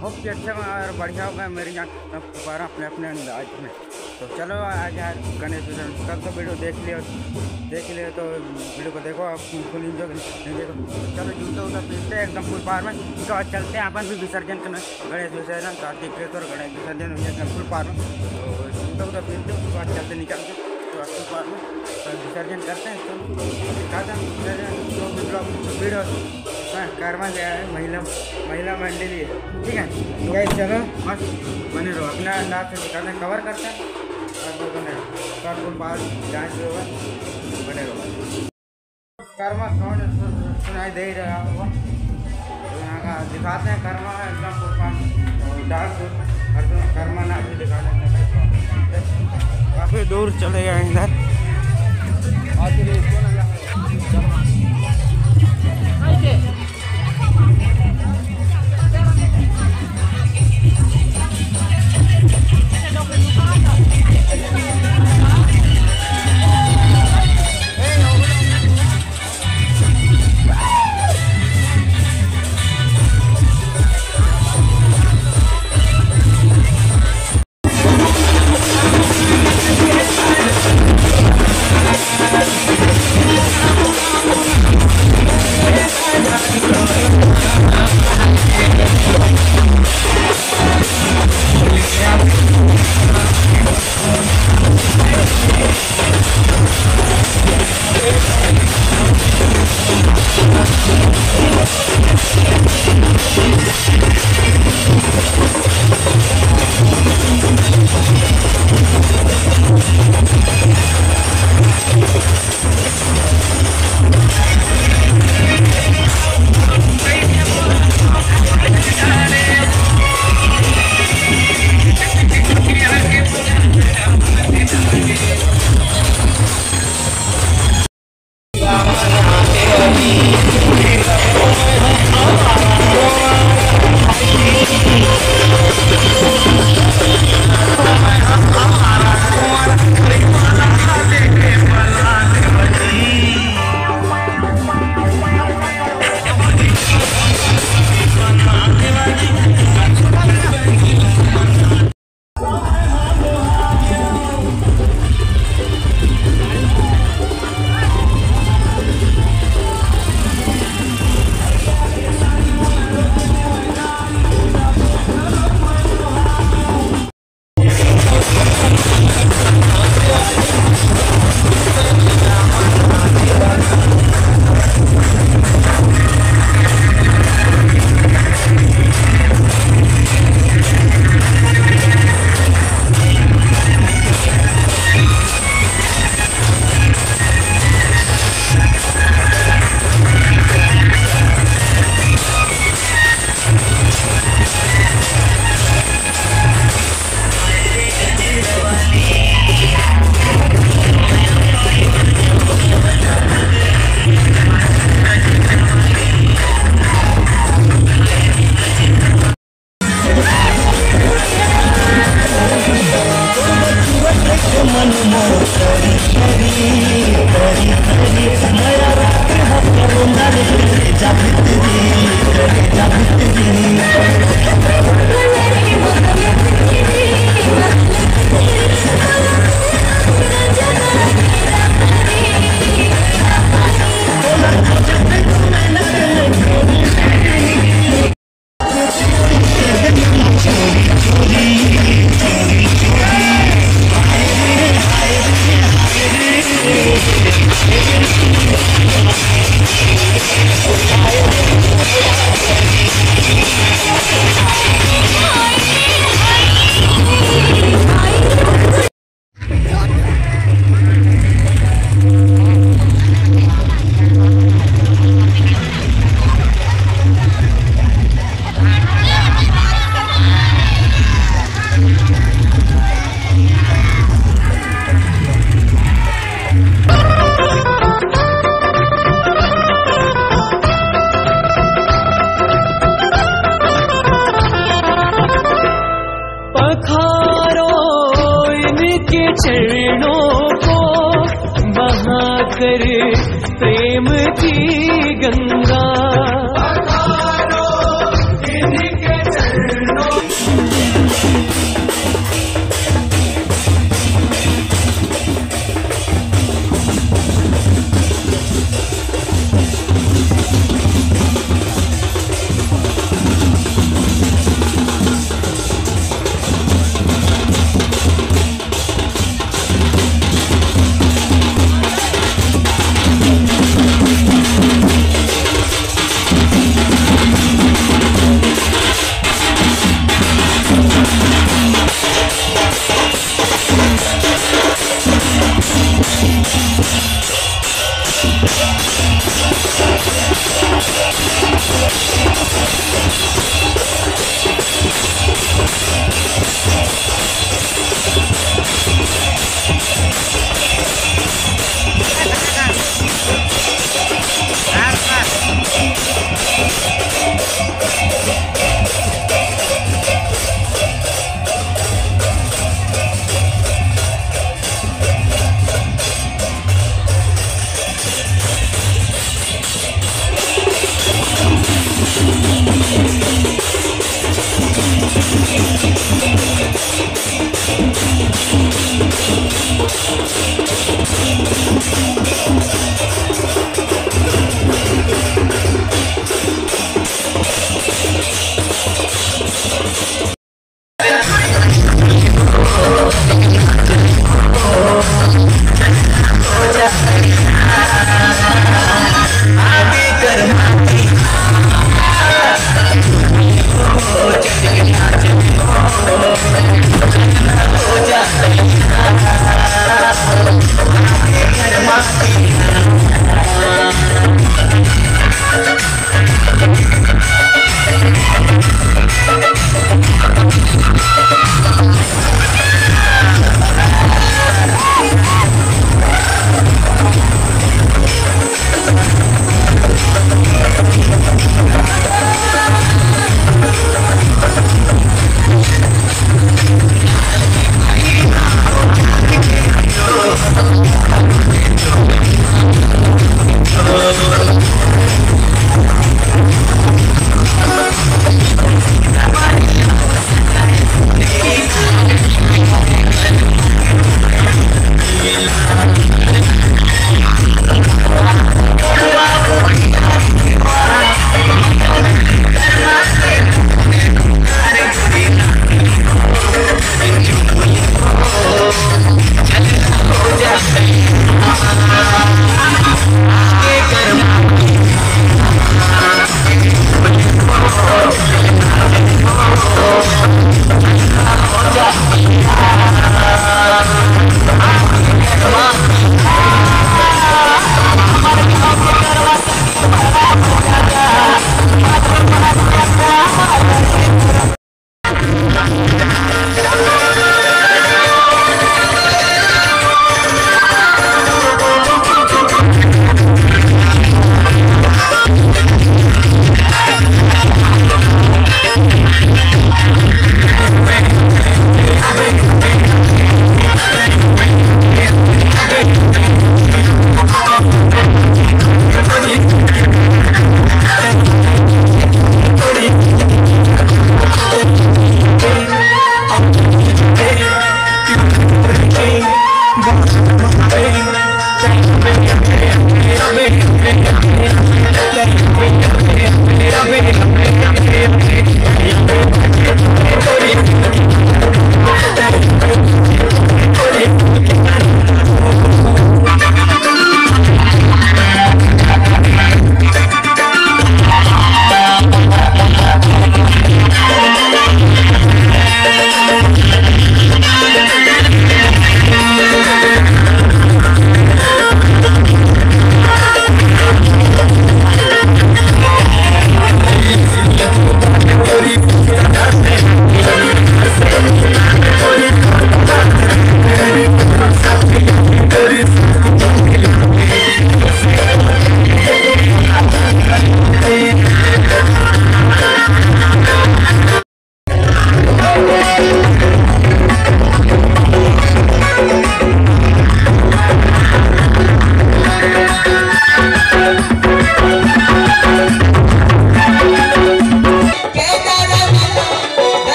Hope कि अच्छे और बढ़िया होगा मेरे यहाँ मैं फुकारा अपने अपने अंदाज में। तो चलो आज यार गणेश विसर्जन कल तो वीडियो देख लियो। देख लियो तो वीडियो को देखो आप फुल इंजॉय देखो तो। चलो जूते उतर पीसते एकदम फुल पार में। तो चलते हैं अपन भी विसर्जन करना। गणेश विसर्जन, कार्तिक और गणेश विसर्जन एकदम फुल पार में। तो जूते उतर पीसते उसके बाद चलते निकलते तो पार में। तो विसर्जन करते हैं। तो विसर्जन, जो भी ब्लॉग, वीडियो। कर्मा गया है, महिला महिला मंडली है। ठीक है? तो गाइस चलो बस बने रहो। अपना अंदाज से दिखाते हैं कवर करते हैं। और बने कुल बात जाँच जो है बने रहो कर्मा कौन सुनाई दे ही रहा होगा तो यहाँ का दिखाते हैं कर्मा है एकदम फुटपाथ और हर तुम कर्मा नाम भी दिखा देते हैं। काफ़ी दूर चले गए इधर। पखारो はい。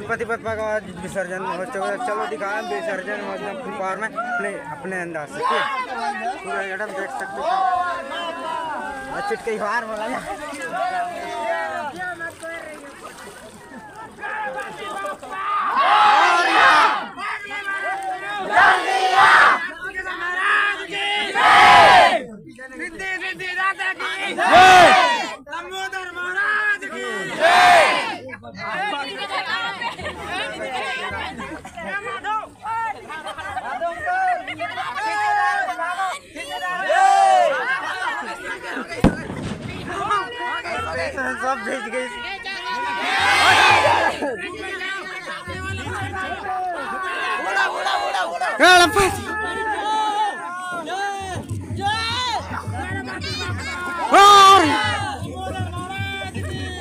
गणपति बप्पा का विसर्जन हो चुका है। चलो दिखाएँ विसर्जन हो एकदम फुल में अपने अपने अंदाज से। पूरा एकदम देख सकते हो। अच्छी कई बार बोला सब भेज गई।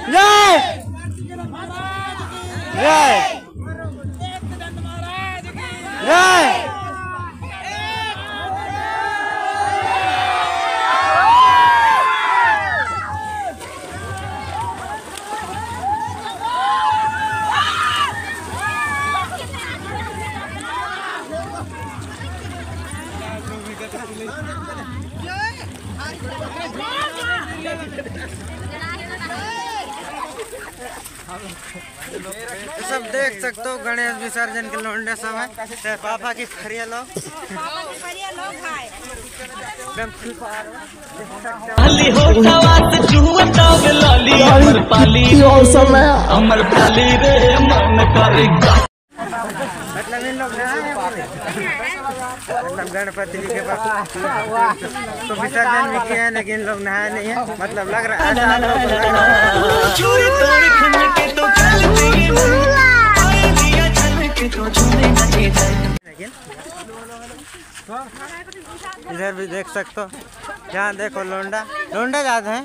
जय। जय। सब देख सकते हो गणेश विसर्जन के लोंडे सब है पापा की फरिया लो एकदम फुल पावर में। लाली होठवा से चुहताव लाली अमर पाली अमर पाली रे मन करे मतलब इन लोग नहाए हैं पूरे। मतलब गणपति जी के पास तो विसर्जन भी किए हैं, लेकिन लोग नहाए नहीं है। मतलब लग रहा है इधर भी देख सकते हो। यहाँ देखो लोंडा। लोंडा ज़्यादा है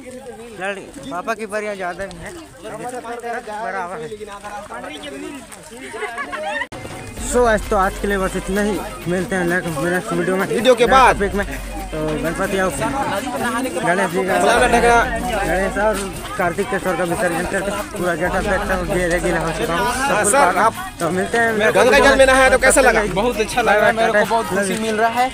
लड़की पापा की परियाँ ज़्यादा भी है। बराबर है। सो आज तो आज के लिए बस इतना ही मिलते हैं नेक्स्ट वीडियो में वीडियो के बाद में तो गणपति आओ गणेश जी का गणेश और कार्तिक के स्वर का विसर्जन करते पूरा जटा बैठा हूँ धीरे गीला हो चुका हूँ आप तो मिलते हैं गंगा जल में नहाया तो कैसा लगा बहुत अच्छा लग रहा है मेरे को बहुत खुशी मिल रहा है